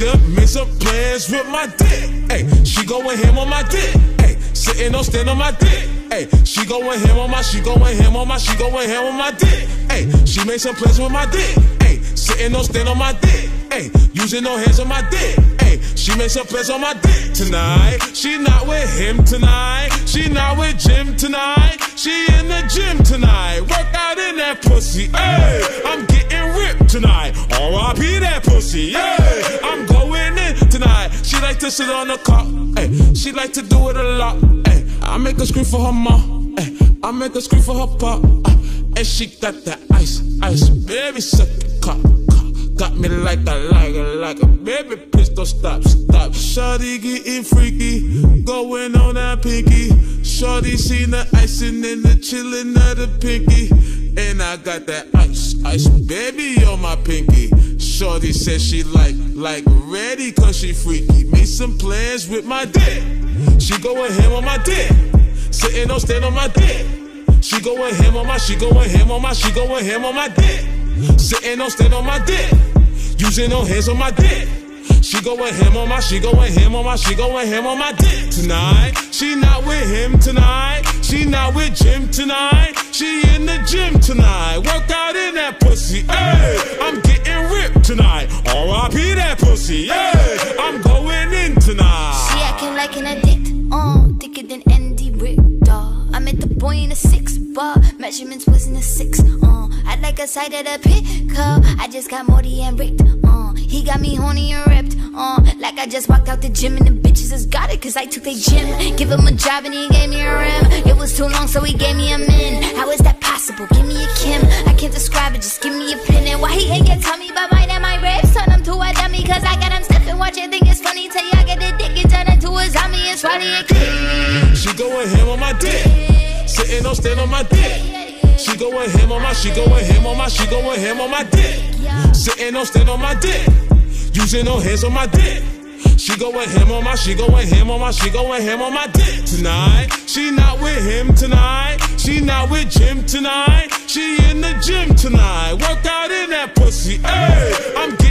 She made some plans with my dick. Hey, she going ham on my dick. Hey, sitting on stand on my dick. Hey, she going ham on my, she going ham on my, she going ham on my dick. Hey, she made some plans with my dick. Hey, sitting on stand on my dick. Hey, using no hands on my dick. Hey, she made some plans on my dick tonight. She not with him tonight. She not with Jim tonight. She in the gym tonight. Work out in that pussy. Hey, I'm getting ripped tonight. R.I.P. that pussy. Hey, Sit on the car. Hey, she like to do it a lot. Hey, I make her scream for her mom. Hey, I make her scream for her pop. Uh, and she got that ice, ice, baby, suck it, cock, cock. Got me like I like it, like a baby, please don't stop, stop. Shorty getting freaky, going on that pinky. Shorty seen the icing and the chillin' of the pinky. And I got that ice, ice, baby, on my pinky. Shorty says she like, like ready, cause she freaky. Made some plans with my dick. She going ham on my dick. Sitting on stand on my dick. She going ham on my, she going ham on my, she going ham on my dick. Sitting on stand on my dick. Using no hands on my dick. She going him on my, she going him on my, she going him on my dick tonight. She not with him tonight. She not with Jim tonight. She in the gym tonight. Work out in that pussy. Hey, I'm getting ripped tonight. R.I.P. that pussy. Hey, I'm going in tonight. She acting like an addict, uh, thicker than Andy Richter. I met the boy in a six bar, measurements was in a six, uh. I like a side of the pickup, I just got Morty and Rick, uh. He got me horny and ripped, uh. Like I just walked out the gym in the has got it, cause I took their gym. Give him a job and he gave me a rim. It was too long, so he gave me a min. How is that possible? Give me a Kim. I can't describe it, just give me a pin. And why he ain't get tell me about mine and my ribs? Turn him to a dummy, cause I got him stiff and watch it, think it's funny. Till y'all get the dick and turn into a zombie and swallow it clean. She going ham on my dick. Sitting on stand on my dick. She going ham on my, she going ham on my, she going ham on my dick. Sitting on stand on my dick. Using no hands on my dick. She going him on my, she going him on my, she going him on my dick tonight. She not with him tonight. She not with Jim tonight. She in the gym tonight. Work out in that pussy. Hey, I'm getting